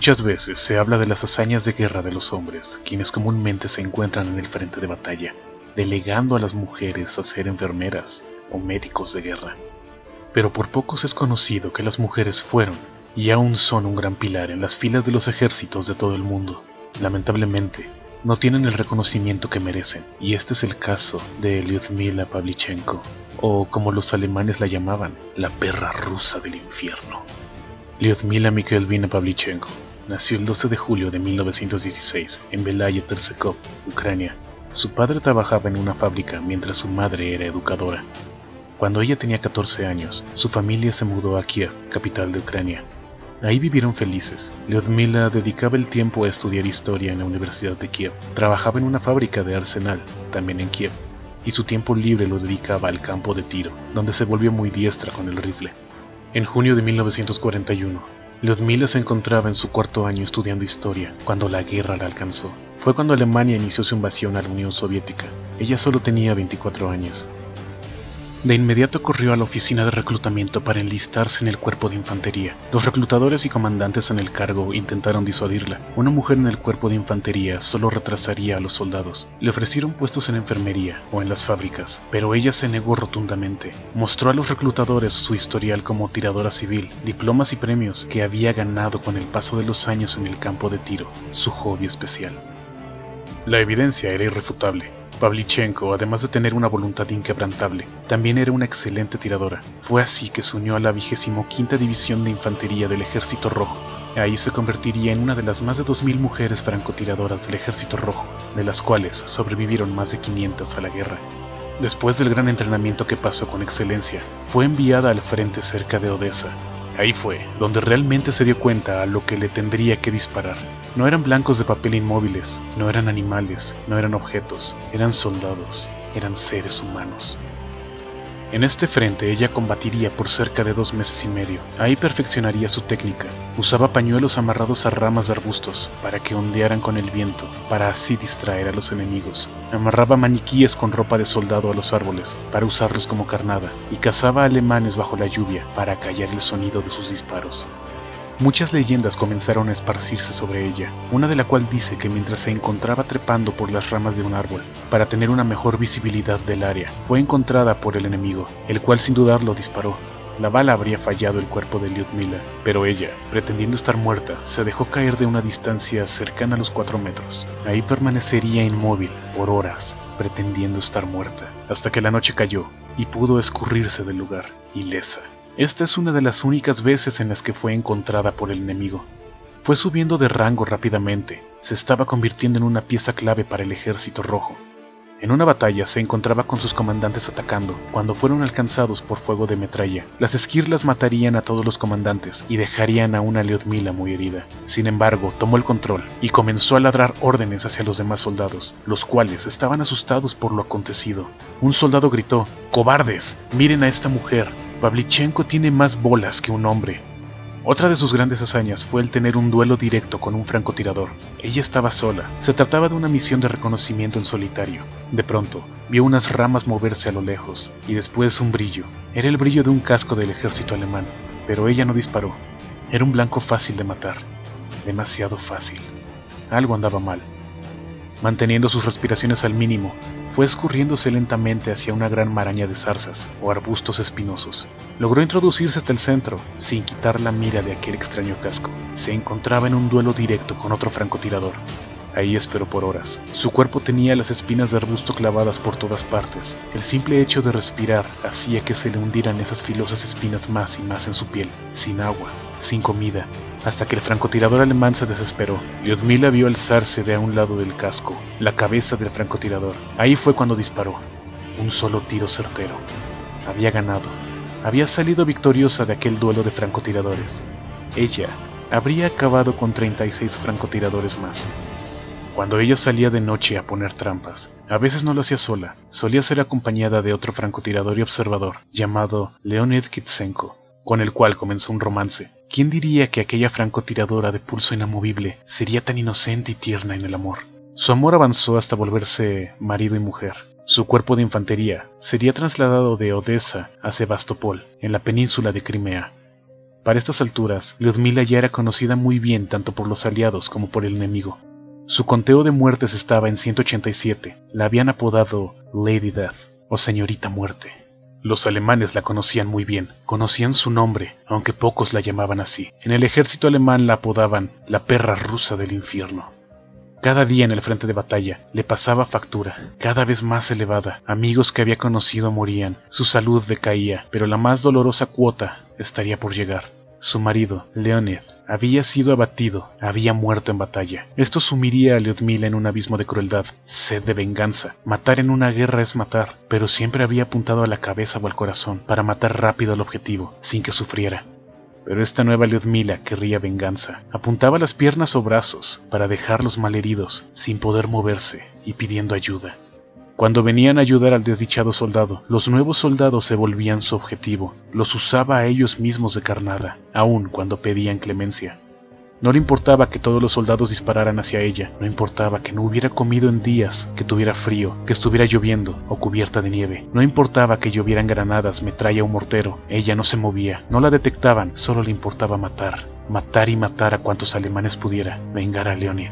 Muchas veces se habla de las hazañas de guerra de los hombres, quienes comúnmente se encuentran en el frente de batalla, delegando a las mujeres a ser enfermeras o médicos de guerra. Pero por pocos es conocido que las mujeres fueron y aún son un gran pilar en las filas de los ejércitos de todo el mundo. Lamentablemente, no tienen el reconocimiento que merecen, y este es el caso de Lyudmila Pavlichenko, o como los alemanes la llamaban, la perra rusa del infierno. Lyudmila Mikhailvina Pavlichenko nació el 12 de julio de 1916 en Belaya Tersekov, Ucrania. Su padre trabajaba en una fábrica mientras su madre era educadora. Cuando ella tenía 14 años, su familia se mudó a Kiev, capital de Ucrania. Ahí vivieron felices. Lyudmila dedicaba el tiempo a estudiar historia en la Universidad de Kiev. Trabajaba en una fábrica de arsenal, también en Kiev, y su tiempo libre lo dedicaba al campo de tiro, donde se volvió muy diestra con el rifle. En junio de 1941, Lyudmila se encontraba en su cuarto año estudiando historia cuando la guerra la alcanzó. Fue cuando Alemania inició su invasión a la Unión Soviética. Ella solo tenía 24 años. De inmediato corrió a la oficina de reclutamiento para enlistarse en el cuerpo de infantería. Los reclutadores y comandantes en el cargo intentaron disuadirla. Una mujer en el cuerpo de infantería solo retrasaría a los soldados. Le ofrecieron puestos en enfermería o en las fábricas, pero ella se negó rotundamente. Mostró a los reclutadores su historial como tiradora civil, diplomas y premios que había ganado con el paso de los años en el campo de tiro, su hobby especial. La evidencia era irrefutable. Pavlichenko, además de tener una voluntad inquebrantable, también era una excelente tiradora. Fue así que se unió a la 25 División de Infantería del Ejército Rojo. Ahí se convertiría en una de las más de 2.000 mujeres francotiradoras del Ejército Rojo, de las cuales sobrevivieron más de 500 a la guerra. Después del gran entrenamiento que pasó con excelencia, fue enviada al frente cerca de Odessa, Ahí fue donde realmente se dio cuenta a lo que le tendría que disparar. No eran blancos de papel inmóviles, no eran animales, no eran objetos, eran soldados, eran seres humanos. En este frente ella combatiría por cerca de dos meses y medio. Ahí perfeccionaría su técnica. Usaba pañuelos amarrados a ramas de arbustos para que ondearan con el viento, para así distraer a los enemigos. Amarraba maniquíes con ropa de soldado a los árboles para usarlos como carnada y cazaba alemanes bajo la lluvia para callar el sonido de sus disparos. Muchas leyendas comenzaron a esparcirse sobre ella, una de la cual dice que mientras se encontraba trepando por las ramas de un árbol para tener una mejor visibilidad del área, fue encontrada por el enemigo, el cual sin dudarlo disparó. La bala habría fallado el cuerpo de Lyudmila, pero ella, pretendiendo estar muerta, se dejó caer de una distancia cercana a los 4 metros. Ahí permanecería inmóvil por horas, pretendiendo estar muerta, hasta que la noche cayó y pudo escurrirse del lugar, ilesa. Esta es una de las únicas veces en las que fue encontrada por el enemigo. Fue subiendo de rango rápidamente, se estaba convirtiendo en una pieza clave para el ejército rojo. En una batalla se encontraba con sus comandantes atacando, cuando fueron alcanzados por fuego de metralla. Las esquirlas matarían a todos los comandantes y dejarían a una Leodmila muy herida. Sin embargo, tomó el control y comenzó a ladrar órdenes hacia los demás soldados, los cuales estaban asustados por lo acontecido. Un soldado gritó, ¡Cobardes! ¡Miren a esta mujer! Pavlichenko tiene más bolas que un hombre. Otra de sus grandes hazañas fue el tener un duelo directo con un francotirador. Ella estaba sola. Se trataba de una misión de reconocimiento en solitario. De pronto, vio unas ramas moverse a lo lejos, y después un brillo. Era el brillo de un casco del ejército alemán, pero ella no disparó. Era un blanco fácil de matar. Demasiado fácil. Algo andaba mal. Manteniendo sus respiraciones al mínimo, escurriéndose lentamente hacia una gran maraña de zarzas o arbustos espinosos. Logró introducirse hasta el centro, sin quitar la mira de aquel extraño casco. Se encontraba en un duelo directo con otro francotirador. Ahí esperó por horas. Su cuerpo tenía las espinas de arbusto clavadas por todas partes. El simple hecho de respirar hacía que se le hundieran esas filosas espinas más y más en su piel, sin agua, sin comida, hasta que el francotirador alemán se desesperó. Lyudmila vio alzarse de a un lado del casco, la cabeza del francotirador. Ahí fue cuando disparó. Un solo tiro certero. Había ganado. Había salido victoriosa de aquel duelo de francotiradores. Ella habría acabado con 36 francotiradores más. Cuando ella salía de noche a poner trampas, a veces no lo hacía sola, solía ser acompañada de otro francotirador y observador llamado Leonid Kitsenko, con el cual comenzó un romance. ¿Quién diría que aquella francotiradora de pulso inamovible sería tan inocente y tierna en el amor? Su amor avanzó hasta volverse marido y mujer. Su cuerpo de infantería sería trasladado de Odessa a Sebastopol, en la península de Crimea. Para estas alturas, Lyudmila ya era conocida muy bien tanto por los aliados como por el enemigo. Su conteo de muertes estaba en 187. La habían apodado Lady Death o Señorita Muerte. Los alemanes la conocían muy bien, conocían su nombre, aunque pocos la llamaban así. En el ejército alemán la apodaban la perra rusa del infierno. Cada día en el frente de batalla le pasaba factura, cada vez más elevada. Amigos que había conocido morían, su salud decaía, pero la más dolorosa cuota estaría por llegar. Su marido, Leonid, había sido abatido, había muerto en batalla. Esto sumiría a Lyudmila en un abismo de crueldad, sed de venganza. Matar en una guerra es matar, pero siempre había apuntado a la cabeza o al corazón para matar rápido al objetivo, sin que sufriera. Pero esta nueva Lyudmila querría venganza. Apuntaba las piernas o brazos para dejarlos malheridos, sin poder moverse y pidiendo ayuda. Cuando venían a ayudar al desdichado soldado, los nuevos soldados se volvían su objetivo, los usaba a ellos mismos de carnada, aun cuando pedían clemencia. No le importaba que todos los soldados dispararan hacia ella, no importaba que no hubiera comido en días, que tuviera frío, que estuviera lloviendo o cubierta de nieve, no importaba que llovieran granadas, metralla o mortero, ella no se movía, no la detectaban, solo le importaba matar, matar y matar a cuantos alemanes pudiera, vengar a Leonid.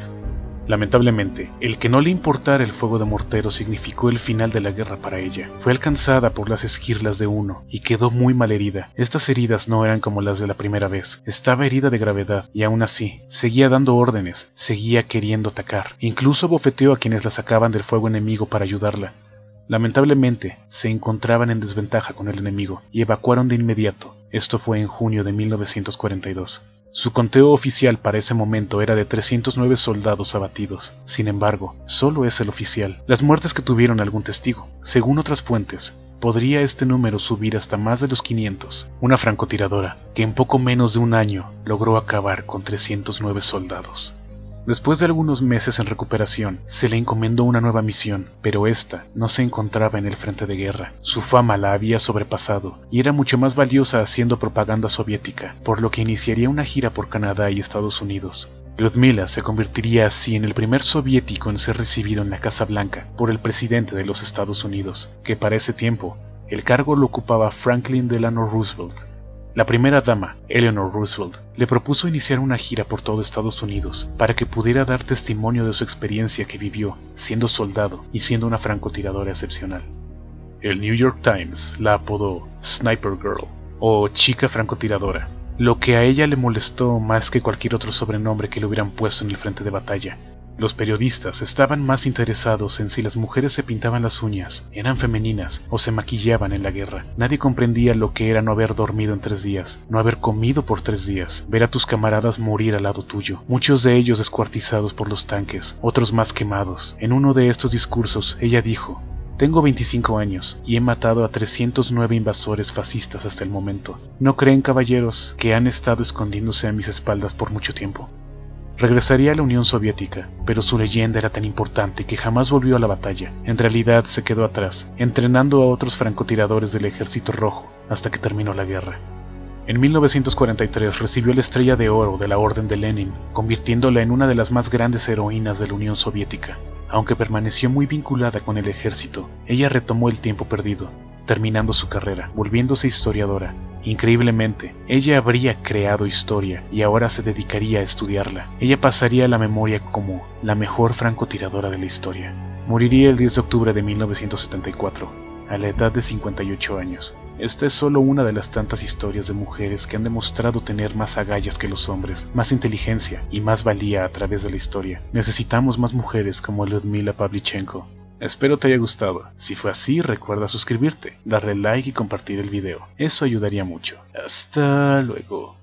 Lamentablemente, el que no le importara el fuego de mortero significó el final de la guerra para ella. Fue alcanzada por las esquirlas de uno y quedó muy mal herida. Estas heridas no eran como las de la primera vez. Estaba herida de gravedad y aún así seguía dando órdenes, seguía queriendo atacar. Incluso bofeteó a quienes la sacaban del fuego enemigo para ayudarla. Lamentablemente, se encontraban en desventaja con el enemigo y evacuaron de inmediato. Esto fue en junio de 1942. Su conteo oficial para ese momento era de 309 soldados abatidos. Sin embargo, solo es el oficial. Las muertes que tuvieron algún testigo. Según otras fuentes, podría este número subir hasta más de los 500. Una francotiradora que en poco menos de un año logró acabar con 309 soldados. Después de algunos meses en recuperación, se le encomendó una nueva misión, pero esta no se encontraba en el frente de guerra. Su fama la había sobrepasado y era mucho más valiosa haciendo propaganda soviética, por lo que iniciaría una gira por Canadá y Estados Unidos. Ludmila se convertiría así en el primer soviético en ser recibido en la Casa Blanca por el presidente de los Estados Unidos, que para ese tiempo el cargo lo ocupaba Franklin Delano Roosevelt. La primera dama, Eleanor Roosevelt, le propuso iniciar una gira por todo Estados Unidos para que pudiera dar testimonio de su experiencia que vivió siendo soldado y siendo una francotiradora excepcional. El New York Times la apodó Sniper Girl o chica francotiradora, lo que a ella le molestó más que cualquier otro sobrenombre que le hubieran puesto en el frente de batalla, los periodistas estaban más interesados en si las mujeres se pintaban las uñas, eran femeninas o se maquillaban en la guerra. Nadie comprendía lo que era no haber dormido en tres días, no haber comido por tres días, ver a tus camaradas morir al lado tuyo, muchos de ellos descuartizados por los tanques, otros más quemados. En uno de estos discursos ella dijo, tengo 25 años y he matado a 309 invasores fascistas hasta el momento. ¿No creen, caballeros, que han estado escondiéndose a mis espaldas por mucho tiempo? Regresaría a la Unión Soviética, pero su leyenda era tan importante que jamás volvió a la batalla. En realidad se quedó atrás, entrenando a otros francotiradores del Ejército Rojo hasta que terminó la guerra. En 1943 recibió la Estrella de Oro de la Orden de Lenin, convirtiéndola en una de las más grandes heroínas de la Unión Soviética. Aunque permaneció muy vinculada con el ejército, ella retomó el tiempo perdido, terminando su carrera, volviéndose historiadora, Increíblemente, ella habría creado historia y ahora se dedicaría a estudiarla. Ella pasaría a la memoria como la mejor francotiradora de la historia. Moriría el 10 de octubre de 1974, a la edad de 58 años. Esta es solo una de las tantas historias de mujeres que han demostrado tener más agallas que los hombres, más inteligencia y más valía a través de la historia. Necesitamos más mujeres como Ludmila Pavlichenko, Espero te haya gustado. Si fue así, recuerda suscribirte, darle like y compartir el video. Eso ayudaría mucho. Hasta luego.